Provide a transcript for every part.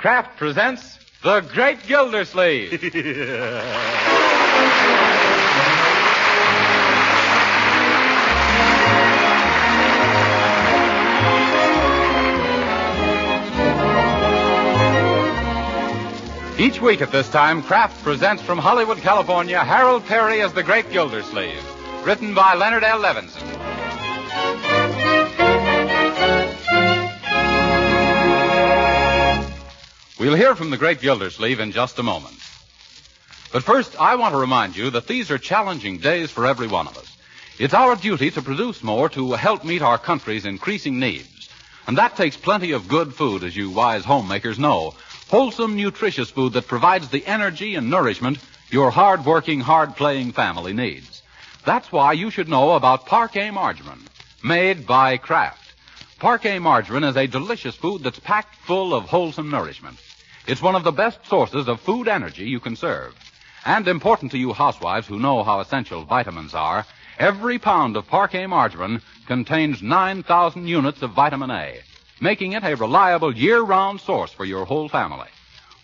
Kraft presents The Great Gildersleeve. Each week at this time, Kraft presents from Hollywood, California, Harold Peary as The Great Gildersleeve. Written by Leonard L. Levinson. We'll hear from the great Gildersleeve in just a moment. But first, I want to remind you that these are challenging days for every one of us. It's our duty to produce more to help meet our country's increasing needs. And that takes plenty of good food, as you wise homemakers know. Wholesome, nutritious food that provides the energy and nourishment your hard-working, hard-playing family needs. That's why you should know about Parkay Margarine, made by Kraft. Parkay Margarine is a delicious food that's packed full of wholesome nourishment. It's one of the best sources of food energy you can serve. And important to you housewives who know how essential vitamins are, every pound of Parkay margarine contains 9,000 units of vitamin A, making it a reliable year-round source for your whole family.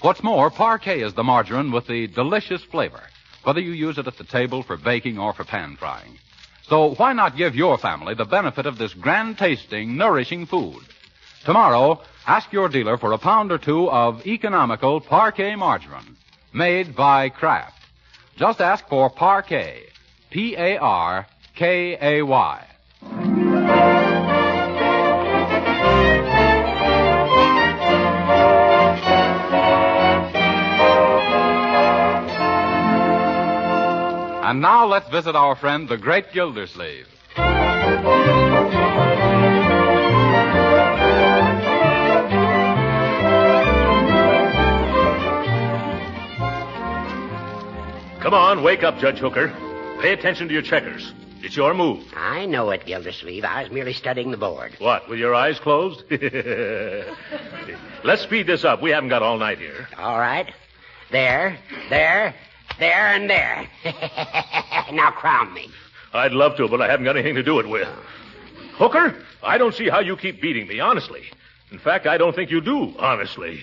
What's more, Parkay is the margarine with the delicious flavor, whether you use it at the table for baking or for pan frying. So why not give your family the benefit of this grand-tasting, nourishing food? Tomorrow, ask your dealer for a pound or two of economical Parkay margarine, made by Kraft. Just ask for Parkay, P-A-R-K-A-Y. And now let's visit our friend, the great Gildersleeve. Come on, wake up, Judge Hooker. Pay attention to your checkers. It's your move. I know it, Gildersleeve. I was merely studying the board. What, with your eyes closed? Let's speed this up. We haven't got all night here. All right. There, there, there, and there. now crown me. I'd love to, but I haven't got anything to do it with. Hooker, I don't see how you keep beating me, honestly. In fact, I don't think you do, honestly.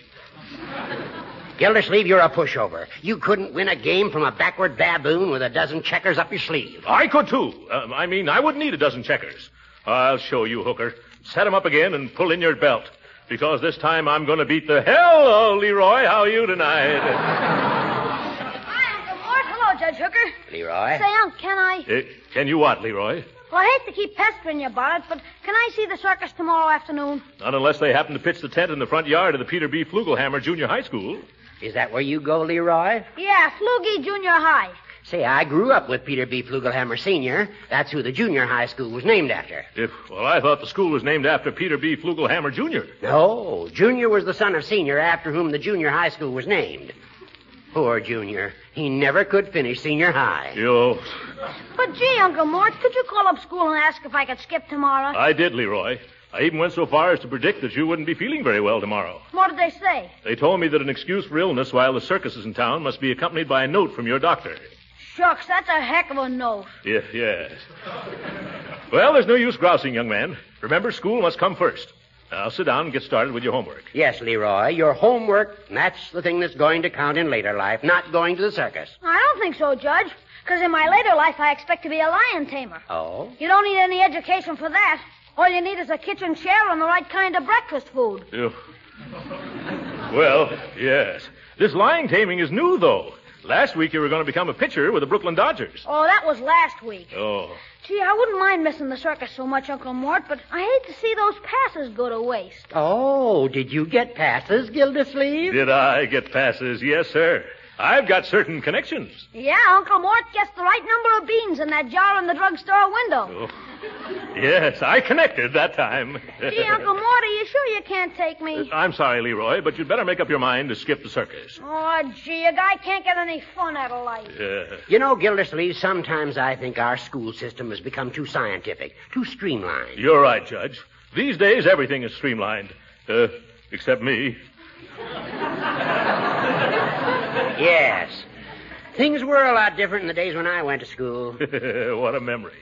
Gildersleeve, you're a pushover. You couldn't win a game from a backward baboon with a dozen checkers up your sleeve. I could too. Uh, I mean, I wouldn't need a dozen checkers. I'll show you, Hooker. Set 'em up again and pull in your belt. Because this time I'm going to beat the hell out of Leroy. How are you tonight? Hi, Uncle Mort. Hello, Judge Hooker. Leroy? Say, Unc, can I? Eh, can you what, Leroy? Well, I hate to keep pestering you about it, but can I see the circus tomorrow afternoon? Not unless they happen to pitch the tent in the front yard of the Peter B. Flugelhammer Junior High School. Is that where you go, Leroy? Yeah, Flugie Junior High. Say, I grew up with Peter B. Flugelhammer Sr. That's who the junior high school was named after. If, well, I thought the school was named after Peter B. Flugelhammer Jr. No, Junior was the son of Senior after whom the junior high school was named. Poor Junior. He never could finish senior high. You. But gee, Uncle Mort, could you call up school and ask if I could skip tomorrow? I did, Leroy. I even went so far as to predict that you wouldn't be feeling very well tomorrow. What did they say? They told me that an excuse for illness while the circus is in town must be accompanied by a note from your doctor. Shucks, that's a heck of a note. Yeah, yes. Well, there's no use grousing, young man. Remember, school must come first. Now sit down and get started with your homework. Yes, Leroy, your homework, that's the thing that's going to count in later life, not going to the circus. I don't think so, Judge. Because in my later life, I expect to be a lion tamer. Oh? You don't need any education for that. All you need is a kitchen chair and the right kind of breakfast food. You... Well, yes. This lion taming is new, though. Last week you were going to become a pitcher with the Brooklyn Dodgers. Oh, that was last week. Oh. Gee, I wouldn't mind missing the circus so much, Uncle Mort, but I hate to see those passes go to waste. Oh, did you get passes, Gildersleeve? Did I get passes? Yes, sir. I've got certain connections. Yeah, Uncle Mort gets the right number of beans in that jar in the drugstore window. Oh. Yes, I connected that time. Gee, Uncle Mort, are you sure you can't take me? I'm sorry, Leroy, but you'd better make up your mind to skip the circus. Oh, gee, a guy can't get any fun out of life. Yeah. You know, Gildersleeve, sometimes I think our school system has become too scientific, too streamlined. You're right, Judge. These days, everything is streamlined. Uh, except me. Yes. Things were a lot different in the days when I went to school. what a memory.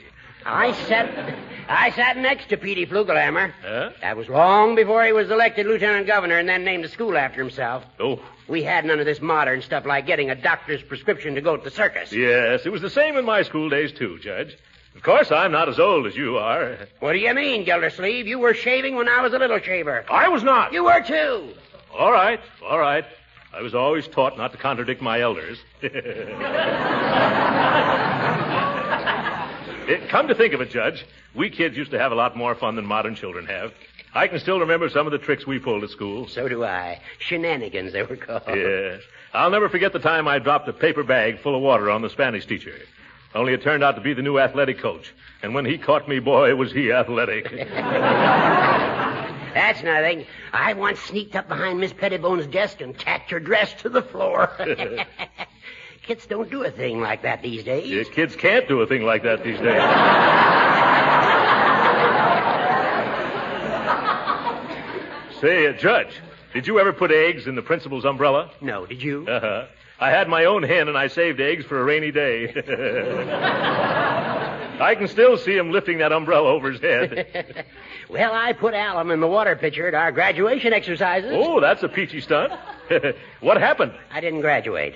I sat, I sat next to Petey Flugelhammer. Huh? That was long before he was elected lieutenant governor and then named the school after himself. Oh, We had none of this modern stuff like getting a doctor's prescription to go to the circus. yes. It was the same in my school days, too, Judge. Of course, I'm not as old as you are. What do you mean, Gildersleeve? You were shaving when I was a little shaver. I was not. You were too. All right, all right. I was always taught not to contradict my elders. Eh, Come to think of it, Judge, we kids used to have a lot more fun than modern children have. I can still remember some of the tricks we pulled at school. So do I. Shenanigans, they were called. Yes. I'll never forget the time I dropped a paper bag full of water on the Spanish teacher. Only it turned out to be the new athletic coach. And when he caught me, boy, was he athletic. That's nothing. I once sneaked up behind Miss Pettibone's desk and tacked her dress to the floor. Kids don't do a thing like that these days. Yeah, kids can't do a thing like that these days. Say, uh, Judge, did you ever put eggs in the principal's umbrella? No, did you? Uh-huh. I had my own hen and I saved eggs for a rainy day. I can still see him lifting that umbrella over his head. well, I put alum in the water pitcher at our graduation exercises. Oh, that's a peachy stunt. what happened? I didn't graduate.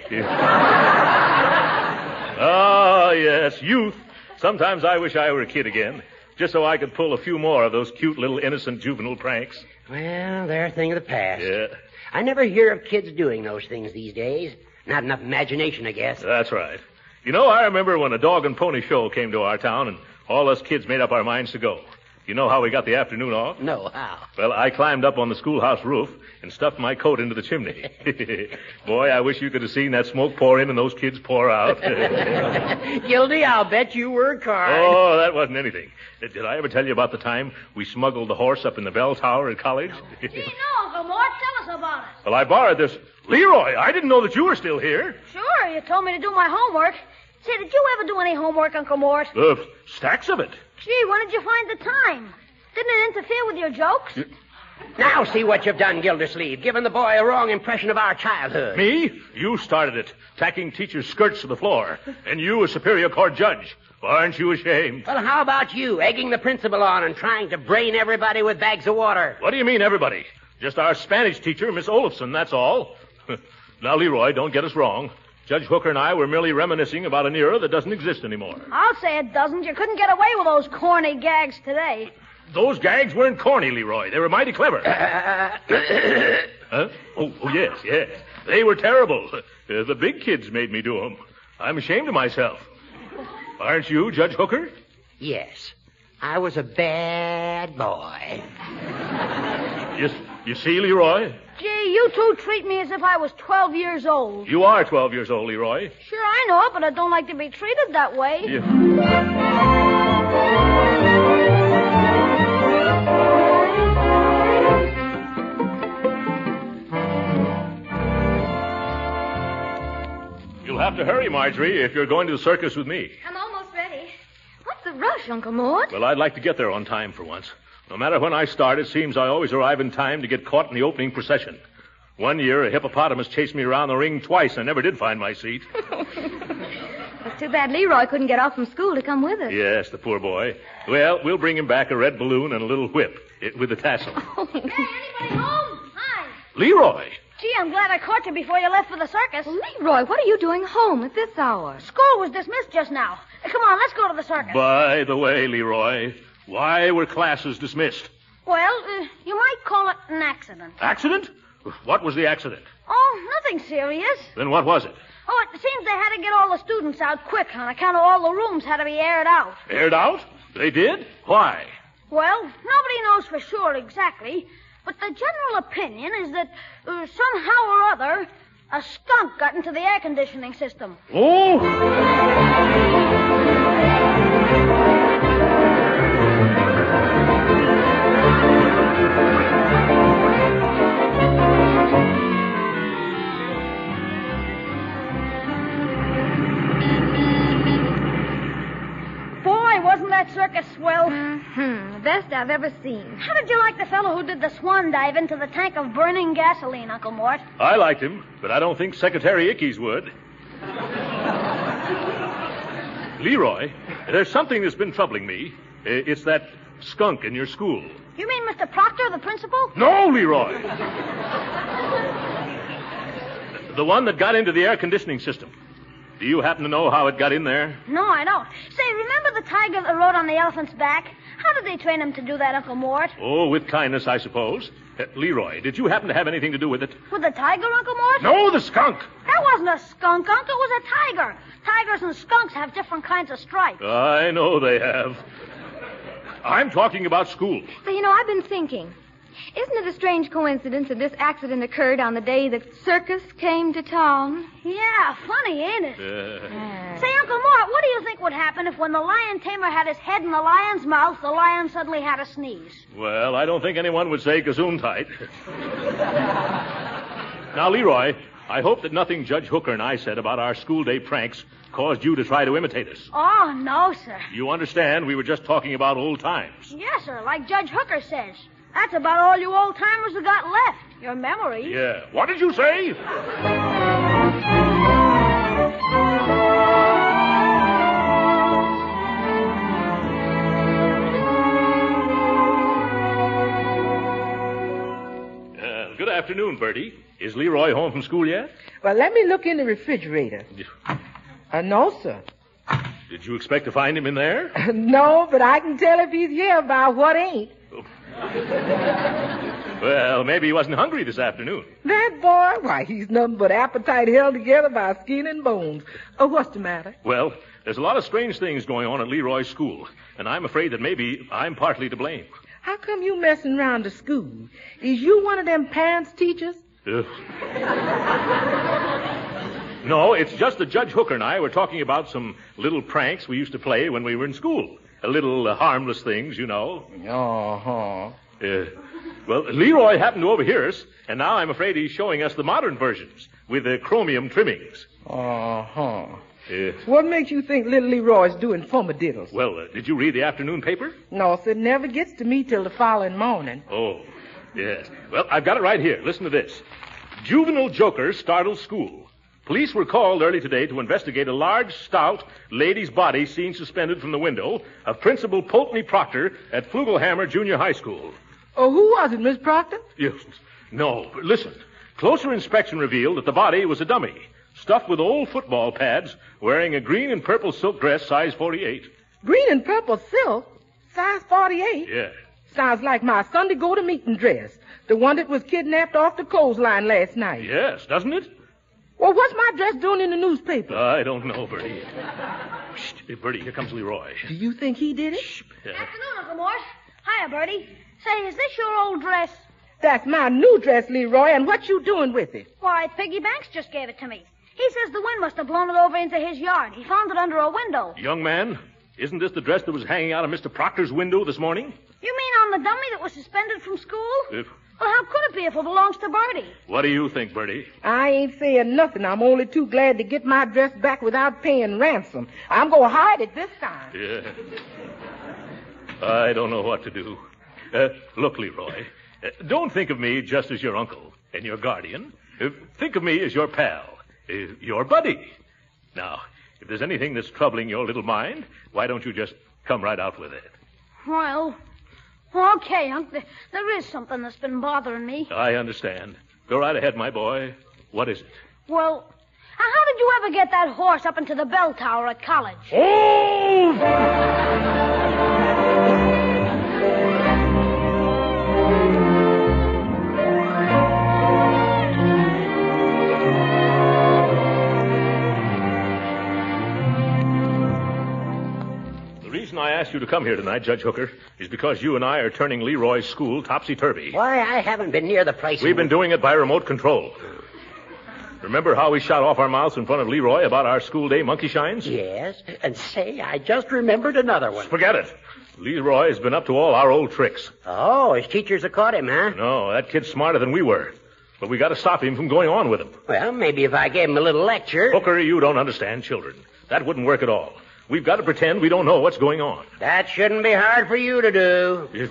Ah, yes, youth. Sometimes I wish I were a kid again, just so I could pull a few more of those cute little innocent juvenile pranks. Well, they're a thing of the past. Yeah, I never hear of kids doing those things these days. Not enough imagination, I guess. that's right. You know, I remember when a dog and pony show came to our town and all us kids made up our minds to go. You know how we got the afternoon off? No, how? Well, I climbed up on the schoolhouse roof and stuffed my coat into the chimney. Boy, I wish you could have seen that smoke pour in and those kids pour out. Gildy, I'll bet you were hard. oh, that wasn't anything. Did I ever tell you about the time we smuggled the horse up in the bell tower at college? Gee, no, Uncle Mort. Tell us about it. well, I borrowed this. Leroy, I didn't know that you were still here. Sure, you told me to do my homework. Say, did you ever do any homework, Uncle Mort? Uh, stacks of it. Gee, when did you find the time? Didn't it interfere with your jokes? Now see what you've done, Gildersleeve, Given the boy a wrong impression of our childhood. Me? You started it, tacking teachers' skirts to the floor. And you, a Superior Court judge. Aren't you ashamed? Well, how about you, egging the principal on and trying to brain everybody with bags of water? What do you mean, everybody? Just our Spanish teacher, Miss Olafson, that's all. now, Leroy, don't get us wrong. Judge Hooker and I were merely reminiscing about an era that doesn't exist anymore. I'll say it doesn't. You couldn't get away with those corny gags today. Those gags weren't corny, Leroy. They were mighty clever. huh? Oh, oh, yes, yes. They were terrible. Uh, the big kids made me do them. I'm ashamed of myself. Aren't you, Judge Hooker? Yes. I was a bad boy. You, you see, Leroy? Gee, you two treat me as if I was 12 years old. You are 12 years old, Leroy. Sure, I know it, but I don't like to be treated that way. You... You'll have to hurry, Marjorie, if you're going to the circus with me. I'm almost ready. What's the rush, Uncle Mort? Well, I'd like to get there on time for once. No matter when I start, it seems I always arrive in time to get caught in the opening procession. One year, a hippopotamus chased me around the ring twice. I never did find my seat. It's too bad Leroy couldn't get off from school to come with us. Yes, the poor boy. Well, we'll bring him back a red balloon and a little whip it, with a tassel. Oh. Hey, anybody home? Hi. Leroy! Gee, I'm glad I caught you before you left for the circus. Leroy, what are you doing home at this hour? School was dismissed just now. Come on, let's go to the circus. By the way, Leroy, why were classes dismissed? Well, uh, you might call it an accident. Accident? What was the accident? Oh, nothing serious. Then what was it? Oh, it seems they had to get all the students out quick on account of all the rooms had to be aired out. Aired out? They did? Why? Well, nobody knows for sure exactly, but the general opinion is that uh, somehow or other a skunk got into the air conditioning system. Oh! Best I've ever seen. How did you like the fellow who did the swan dive into the tank of burning gasoline, Uncle Mort? I liked him, but I don't think Secretary Ickes would. Leroy, there's something that's been troubling me. Uh, It's that skunk in your school. You mean Mr. Proctor, the principal? No, Leroy. the one that got into the air conditioning system. Do you happen to know how it got in there? No, I don't. Say, remember the tiger that rode on the elephant's back? How did they train him to do that, Uncle Mort? Oh, with kindness, I suppose. Uh, Leroy, did you happen to have anything to do with it? With the tiger, Uncle Mort? No, the skunk. That wasn't a skunk, Uncle. It was a tiger. Tigers and skunks have different kinds of stripes. I know they have. I'm talking about school. But you know, I've been thinking. Isn't it a strange coincidence that this accident occurred on the day the circus came to town? Yeah, funny, ain't it? Uh, Say, Uncle Mort, what do you think would happen if when the lion tamer had his head in the lion's mouth, the lion suddenly had a sneeze? well, I don't think anyone would say gesundheit. now, Leroy, I hope that nothing Judge Hooker and I said about our school day pranks caused you to try to imitate us. Oh, no, sir. You understand we were just talking about old times. Yes, sir, like Judge Hooker says. That's about all you old timers have got left. Your memory. Yeah. What did you say? Uh, good afternoon, Bertie. Is Leroy home from school yet? Well, let me look in the refrigerator. Uh, no, sir. Did you expect to find him in there? no, but I can tell if he's here by what ain't. Well, maybe he wasn't hungry this afternoon. That boy, why, he's nothing but appetite held together by skin and bones. Oh, what's the matter? Well, there's a lot of strange things going on at Leroy's school, and I'm afraid that maybe I'm partly to blame. How come you messing around the school? Is you one of them parents teachers? No, it's just that Judge Hooker and I were talking about some little pranks we used to play when we were in school. A little uh, harmless things, you know. Uh-huh. Uh, well, Leroy happened to overhear us, and now I'm afraid he's showing us the modern versions with the chromium trimmings. Uh-huh. Uh, What makes you think little Leroy's doing fumadiddles? well, uh, did you read the afternoon paper? No, sir, it never gets to me till the following morning. Oh, yes. Well, I've got it right here. Listen to this. Juvenile joker startles school. Police were called early today to investigate a large, stout lady's body seen suspended from the window of Principal Pulteney Proctor at Flugelhammer Junior High School. Oh, who was it, Miss Proctor? Yes. No, but listen. Closer inspection revealed that the body was a dummy, stuffed with old football pads, wearing a green and purple silk dress size 48. Green and purple silk, size 48. Yeah. Sounds like my Sunday go-to-meeting dress. The one that was kidnapped off the clothesline last night. Yes, doesn't it? Well, what's my dress doing in the newspaper? Uh, I don't know, Bertie. Shh, hey, Bertie, here comes Leroy. Do you think he did it? Yeah. Afternoon, Uncle Mort. Hiya, Bertie. Say, is this your old dress? That's my new dress, Leroy, and what you doing with it? Why, Piggy Banks just gave it to me. He says the wind must have blown it over into his yard. He found it under a window. Young man, isn't this the dress that was hanging out of Mr. Proctor's window this morning? You mean on the dummy that was suspended from school? If, Well, how could it be if it belongs to Bertie? what do you think, Bertie? I ain't saying nothing. I'm only too glad to get my dress back without paying ransom. I'm gonna hide it this time. Yeah. I don't know what to do. Uh, look, Leroy, uh, don't think of me just as your uncle and your guardian. Uh, think of me as your pal, uh, your buddy. Now, if there's anything that's troubling your little mind, why don't you just come right out with it? Well, okay, Unc. There, there is something that's been bothering me. I understand. Go right ahead, my boy. What is it? Well, how how did you ever get that horse up into the bell tower at college? Oh! You to come here tonight, Judge Hooker, is because you and I are turning Leroy's school topsy-turvy. Why, I haven't been near the place. We've been doing it by remote control. Remember how we shot off our mouths in front of Leroy about our school day monkey shines? Yes, and say, I just remembered another one. Forget it. Leroy's been up to all our old tricks. Oh, his teachers have caught him, huh? No, that kid's smarter than we were. But we got to stop him from going on with him. Well, maybe if I gave him a little lecture. Hooker, you don't understand children. That wouldn't work at all. We've got to pretend we don't know what's going on. That shouldn't be hard for you to do.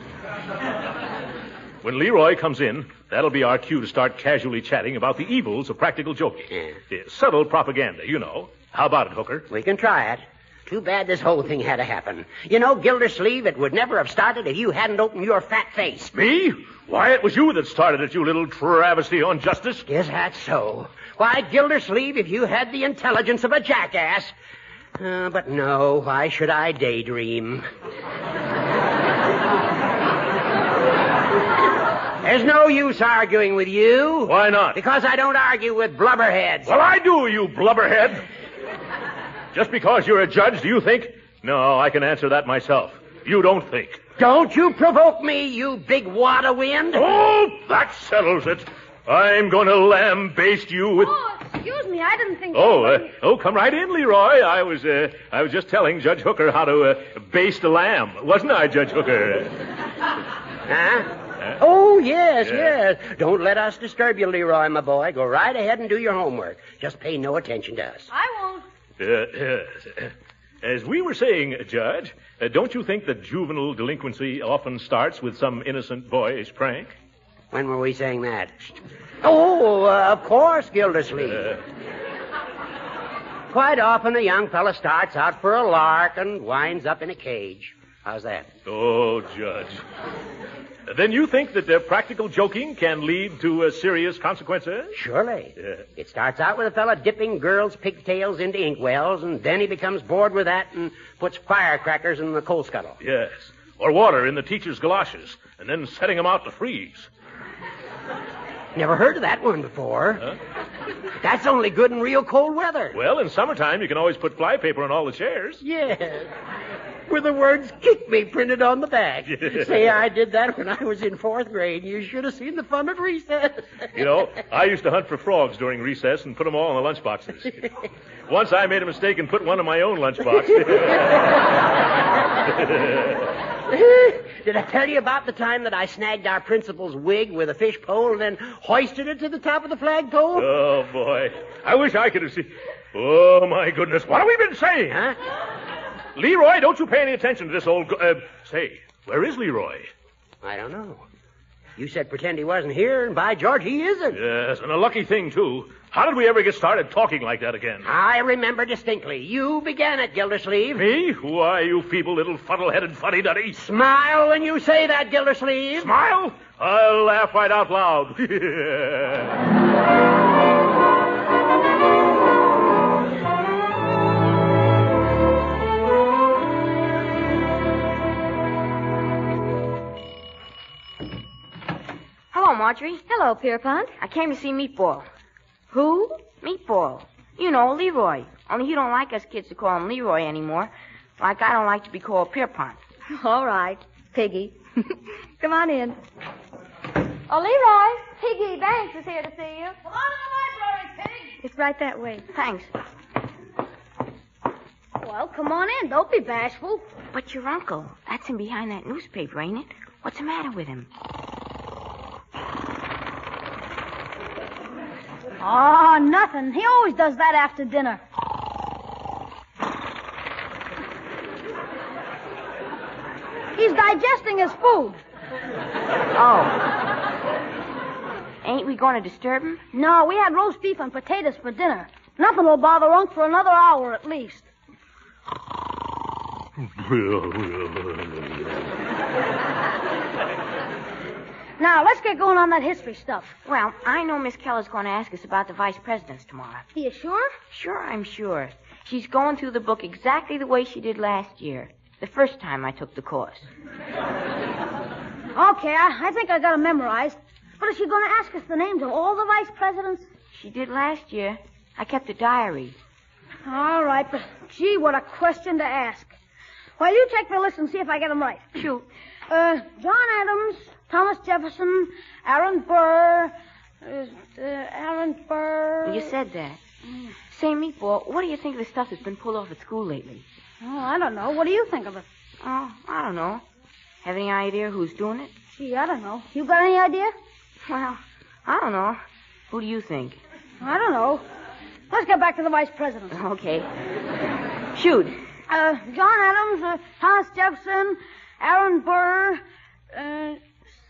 When Leroy comes in, that'll be our cue to start casually chatting about the evils of practical joking. Yeah. Yeah, subtle propaganda, you know. How about it, Hooker? We can try it. Too bad this whole thing had to happen. You know, Gildersleeve, it would never have started if you hadn't opened your fat face. Me? Why, it was you that started it, you little travesty on justice. Is that so? Why, Gildersleeve, if you had the intelligence of a jackass. Uh, but no, why should I daydream? There's no use arguing with you. Why not? Because I don't argue with blubberheads. Well, I do, you blubberhead. Just because you're a judge, do you think? No, I can answer that myself. You don't think. Don't you provoke me, you big wad of wind. Oh, that settles it. I'm going to lambaste you with. Oh, excuse me. I didn't think. Oh, uh, oh, come right in, Leroy. I was, uh, I was just telling Judge Hooker how to uh, baste a lamb, wasn't I, Judge Hooker? Huh? Oh, yes, Yeah. yes. Don't let us disturb you, Leroy, my boy. Go right ahead and do your homework. Just pay no attention to us. I won't. Uh, yes. As we were saying, Judge, uh, don't you think that juvenile delinquency often starts with some innocent boyish prank? When were we saying that? Oh, uh, of course, Gildersleeve. Uh, Quite often a young fellow starts out for a lark and winds up in a cage. How's that? oh, Judge. Then you think that uh, practical joking can lead to uh, serious consequences? Surely. Yeah. It starts out with a fellow dipping girls' pigtails into inkwells, and then he becomes bored with that and puts firecrackers in the coal scuttle. Yes. Or water in the teacher's galoshes, and then setting them out to freeze. Never heard of that one before. Huh? That's only good in real cold weather. Well, in summertime, you can always put flypaper on all the chairs. Yes. With the words kick me printed on the back. Say, I did that when I was in fourth grade. You should have seen the fun at recess. You know, I used to hunt for frogs during recess and put them all in the lunchboxes. Once I made a mistake and put one in my own lunchbox. Did I tell you about the time that I snagged our principal's wig with a fish pole and then hoisted it to the top of the flagpole? oh, boy. I wish I could have seen. Oh, my goodness. What have we been saying? Huh? Leroy, don't you pay any attention to this old. Go- uh, say, where is Leroy? I don't know. You said pretend he wasn't here, and by George, he isn't. Yes, and a lucky thing, too. How did we ever get started talking like that again? I remember distinctly. You began it, Gildersleeve. Me? Why, you feeble little fuddle-headed fuddy-duddy. Smile when you say that, Gildersleeve. Smile? I'll laugh right out loud. Hello, Marjorie. Hello, Pierpont. I came to see Meatball. Who? Meatball. You know, Leroy. Only he don't like us kids to call him Leroy anymore. Like I don't like to be called Pierpont. All right, Piggy. Come on in. Oh, Leroy, Piggy Banks is here to see you. Come on to the library, Pig. It's right that way. Thanks. Well, come on in. Don't be bashful. But your uncle, that's him behind that newspaper, ain't it? What's the matter with him? Oh, nothing. He always does that after dinner. He's digesting his food. Oh. Ain't we going to disturb him? No, we had roast beef and potatoes for dinner. Nothing will bother Unc for another hour at least. Now, let's get going on that history stuff. Well, I know Miss Keller's going to ask us about the vice presidents tomorrow. Are you sure? Sure, I'm sure. She's going through the book exactly the way she did last year, the first time I took the course. Okay, I, I think I got it memorized. But is she going to ask us the names of all the vice presidents? She did last year. I kept a diary. All right, but gee, what a question to ask. Well, you check the list and see if I get them right. Shoot. Uh, John Adams, Thomas Jefferson, Aaron Burr, uh, uh, Aaron Burr. You said that. Say, Meatball, what do you think of the stuff that's been pulled off at school lately? Oh, I don't know. What do you think of it? Oh, I don't know. Have any idea who's doing it? Gee, I don't know. You got any idea? Well, I don't know. Who do you think? I don't know. Let's get back to the vice president. Okay. Shoot. Uh, John Adams, uh, Thomas Jefferson, Aaron Burr. Uh,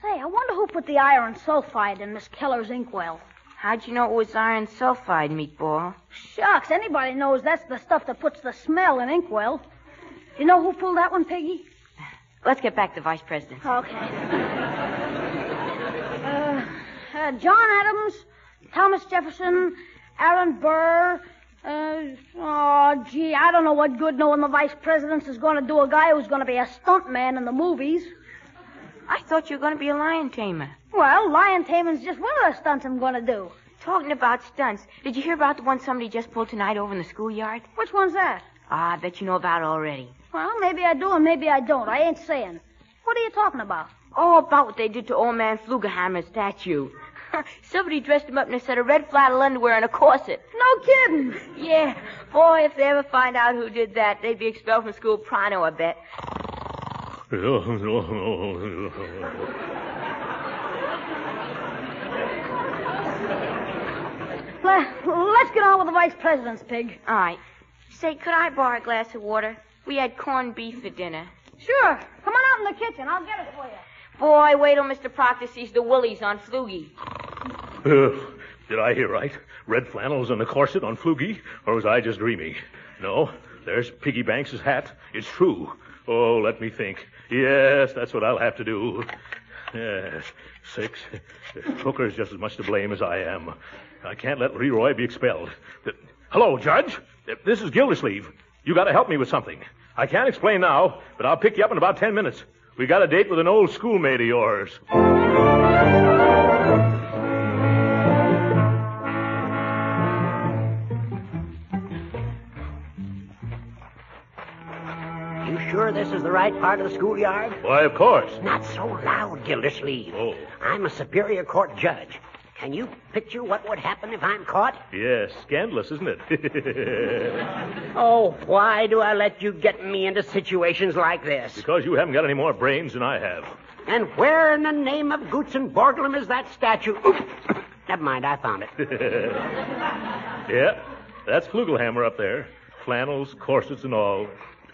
say, I wonder who put the iron sulfide in Miss Keller's inkwell. How'd you know it was iron sulfide, meatball? Shucks, anybody knows that's the stuff that puts the smell in inkwell. You know who pulled that one, Piggy? Let's get back to vice president. Okay. uh, uh, John Adams, Thomas Jefferson, Aaron Burr. Uh, oh, gee, I don't know what good knowing the vice president is going to do a guy who's going to be a stunt man in the movies. I thought you were going to be a lion tamer. Well, lion taming's just one of the stunts I'm going to do. Talking about stunts, did you hear about the one somebody just pulled tonight over in the schoolyard? Which one's that? Ah, I bet you know about it already. Well, maybe I do and maybe I don't. I ain't saying. What are you talking about? Oh, about what they did to old man Flugelhammer's statue. Somebody dressed him up in a set of red flannel underwear and a corset. No kidding. Yeah. Boy, if they ever find out who did that, they'd be expelled from school pronto, I bet. Let's get on with the vice president's pig. All right. Say, could I borrow a glass of water? We had corned beef for dinner. Sure. Come on out in the kitchen. I'll get it for you. Boy, wait till Mr. Proctor sees the willies on Flugie. Uh, did I hear right? Red flannels and a corset on Flugie? Or was I just dreaming? No. There's Piggy Banks's hat. It's true. Oh, let me think. Yes, that's what I'll have to do. Yes, six. Hooker's just as much to blame as I am. I can't let Leroy be expelled. Hello, Judge. This is Gildersleeve. You gotta help me with something. I can't explain now, but I'll pick you up in about ten minutes. We got a date with an old schoolmate of yours. The right part of the schoolyard? Why, of course. Not so loud, Gildersleeve. Oh. I'm a Superior Court judge. Can you picture what would happen if I'm caught? Yes, scandalous, isn't it? oh, why do I let you get me into situations like this? Because you haven't got any more brains than I have. And where in the name of Gutzon Borglum is that statue? Never mind, I found it. yeah, that's Flugelhammer up there. Flannels, corsets, and all.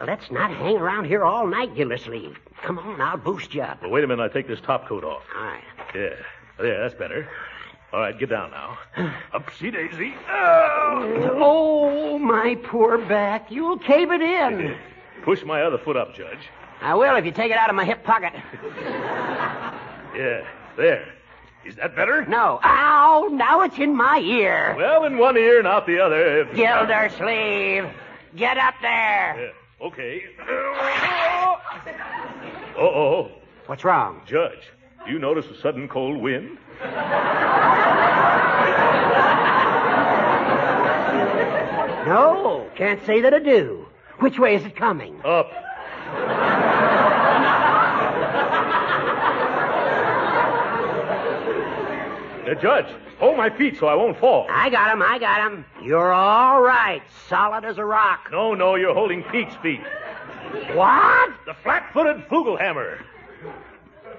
Let's not hang around here all night, Gildersleeve. Come on, I'll boost you up. Well, wait a minute, I'll take this top coat off. All right. Yeah, yeah, that's better. All right, get down now. Upsy daisy. Oh. oh, my poor back. You'll cave it in. Push my other foot up, Judge. I will if you take it out of my hip pocket. yeah, there. Is that better? No. Ow, now it's in my ear. Well, in one ear, not the other. If... Gildersleeve, get up there. Yeah, okay. Uh-oh. What's wrong? Judge, do you notice a sudden cold wind? No, can't say that I do. Which way is it coming? Up. Uh, Judge, hold my feet so I won't fall. I got him, I got him. You're all right, solid as a rock. No, no, you're holding Pete's feet. What? The flat-footed Flugelhammer.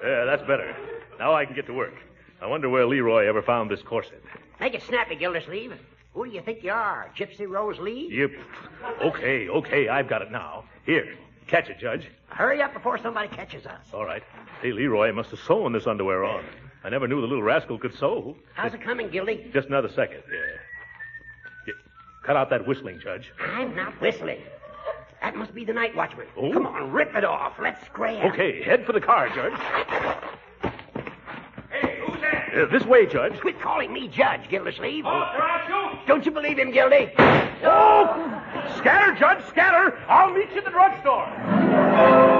Yeah, that's better. Now I can get to work. I wonder where Leroy ever found this corset. Make it snappy, Gildersleeve. Who do you think you are, Gypsy Rose Lee? Yep. Okay, okay, I've got it now. Here, catch it, Judge. Hurry up before somebody catches us. All right. Hey, Leroy must have sewn this underwear on. I never knew the little rascal could sew. How's it coming, Gildy? Just another second. Yeah. yeah. Cut out that whistling, Judge. I'm not whistling. That must be the night watchman. Oh. Come on, rip it off. Let's scram. Okay, head for the car, Judge. Hey, who's that? Uh, this way, Judge. Quit calling me Judge, Gildersleeve. Oh, Groucho? Don't you believe him, Gildy? Oh! Scatter, Judge, scatter! I'll meet you at the drugstore.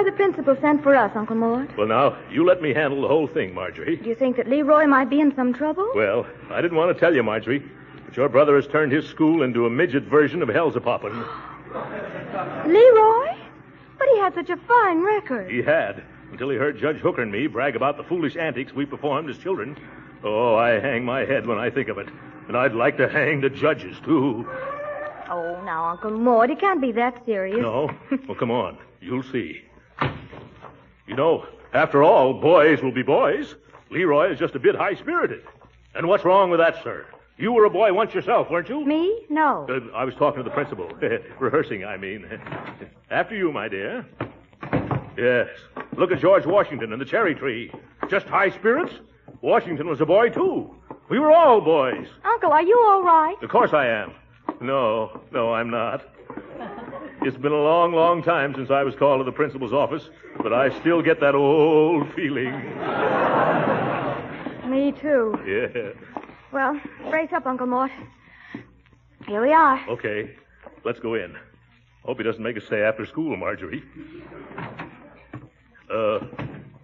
Why the principal sent for us, Uncle Mort. Well, now, you let me handle the whole thing, Marjorie. Do you think that Leroy might be in some trouble? Well, I didn't want to tell you, Marjorie, but your brother has turned his school into a midget version of hell's Hellzapoppin. Leroy? But he had such a fine record. He had, until he heard Judge Hooker and me brag about the foolish antics we performed as children. Oh, I hang my head when I think of it. And I'd like to hang the judges, too. Oh, now, Uncle Mort, it can't be that serious. No? Well, come on. You'll see. You know, after all, boys will be boys. Leroy is just a bit high spirited. And what's wrong with that, sir? You were a boy once yourself, weren't you? Me? No. Uh, I was talking to the principal. Rehearsing, I mean. After you, my dear. Yes. Look at George Washington and the cherry tree. Just high spirits? Washington was a boy, too. We were all boys. Uncle, are you all right? Of course I am. No, no, I'm not. It's been a long, long time since I was called to the principal's office, but I still get that old feeling. Me too. Yeah. Well, brace up, Uncle Mort. Here we are. Okay, let's go in. Hope he doesn't make us stay after school, Marjorie. Uh,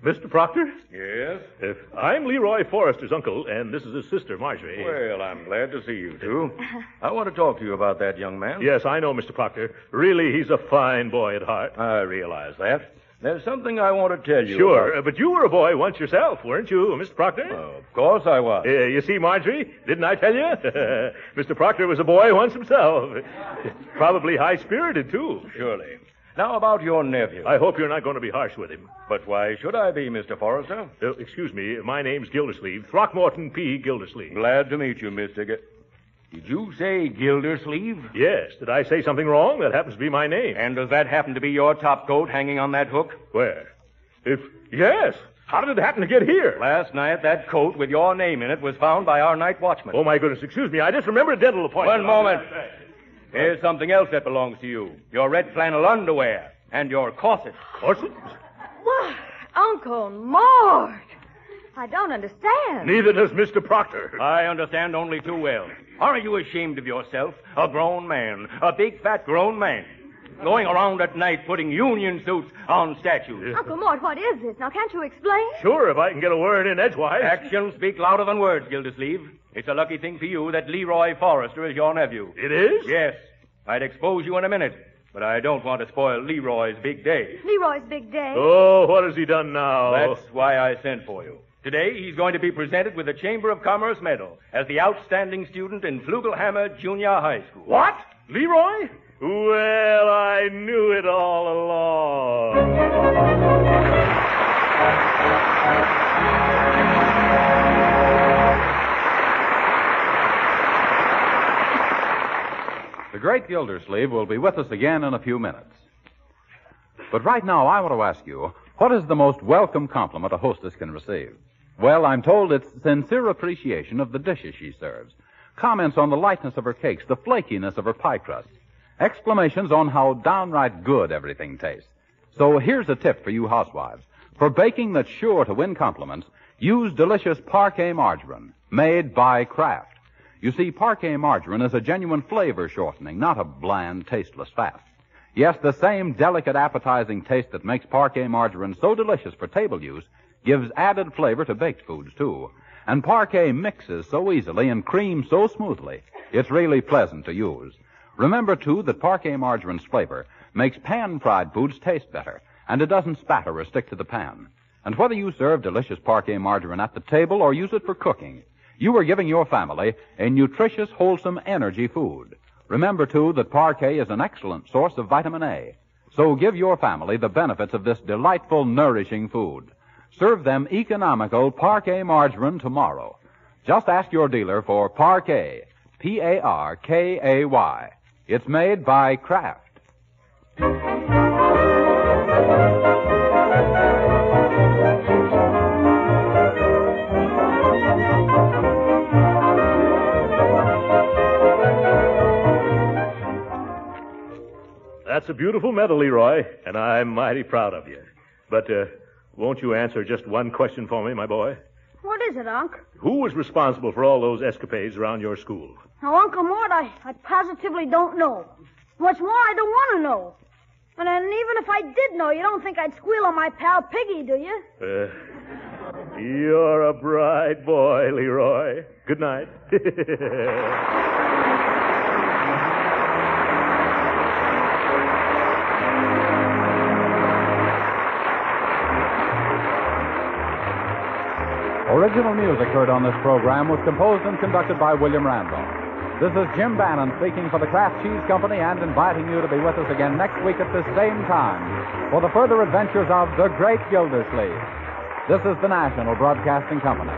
Mr. Proctor? Yes? Uh, I'm Leroy Forrester's uncle, and this is his sister, Marjorie. Well, I'm glad to see you two. I want to talk to you about that young man. Yes, I know, Mr. Proctor. Really, he's a fine boy at heart. I realize that. There's something I want to tell you. Sure, about- but you were a boy once yourself, weren't you, Mr. Proctor? Oh, of course I was. Uh, you see, Marjorie, didn't I tell you? Mr. Proctor was a boy once himself. Probably high spirited, too. Surely. Now about your nephew. I hope you're not going to be harsh with him. But why should I be, Mr. Forrester? Uh, excuse me, my name's Gildersleeve, Throckmorton P. Gildersleeve. Glad to meet you, Mr. G- Did you say Gildersleeve? Yes, did I say something wrong? That happens to be my name. And does that happen to be your top coat hanging on that hook? Where? If yes, how did it happen to get here? Last night, that coat with your name in it was found by our night watchman. Oh my goodness, excuse me, I just remembered a dental appointment. One moment. Here's something else that belongs to you. Your red flannel underwear and your corset. Corset? Why, Uncle Mort. I don't understand. Neither does Mr. Proctor. I understand only too well. Aren't you ashamed of yourself? A grown man, a big fat grown man, going around at night putting union suits on statues. Uncle Mort, what is this? Now, can't you explain? Sure, if I can get a word in edgewise. Actions speak louder than words, Gildersleeve. It's a lucky thing for you that Leroy Forrester is your nephew. It is? Yes. I'd expose you in a minute, but I don't want to spoil Leroy's big day. Leroy's big day. Oh, what has he done now? That's why I sent for you. Today, he's going to be presented with the Chamber of Commerce Medal as the outstanding student in Flugelhammer Junior High School. What? Leroy? Well, great Gildersleeve will be with us again in a few minutes. But right now, I want to ask you, what is the most welcome compliment a hostess can receive? Well, I'm told it's sincere appreciation of the dishes she serves, comments on the lightness of her cakes, the flakiness of her pie crust, exclamations on how downright good everything tastes. So here's a tip for you housewives. For baking that's sure to win compliments, use delicious Parkay margarine, made by Kraft. You see, Parkay margarine is a genuine flavor shortening, not a bland, tasteless fat. Yes, the same delicate, appetizing taste that makes Parkay margarine so delicious for table use gives added flavor to baked foods, too. And Parkay mixes so easily and creams so smoothly, it's really pleasant to use. Remember, too, that Parkay margarine's flavor makes pan-fried foods taste better, and it doesn't spatter or stick to the pan. And whether you serve delicious Parkay margarine at the table or use it for cooking, you are giving your family a nutritious, wholesome energy food. Remember, too, that Parkay is an excellent source of vitamin A. So give your family the benefits of this delightful, nourishing food. Serve them economical Parkay margarine tomorrow. Just ask your dealer for Parkay. P-A-R-K-A-Y. It's made by Kraft. That's a beautiful medal, Leroy, and I'm mighty proud of you. But, uh, won't you answer just one question for me, my boy? What is it, Unc? Who was responsible for all those escapades around your school? Now, Uncle Mort, I, I positively don't know. What's more, I don't want to know. And then even if I did know, you don't think I'd squeal on my pal Piggy, do you? Uh, you're a bright boy, Leroy. Good night. Original music heard on this program was composed and conducted by William Randolph. This is Jim Bannon speaking for the Kraft Cheese Company and inviting you to be with us again next week at this same time for the further adventures of the Great Gildersleeve. This is the National Broadcasting Company.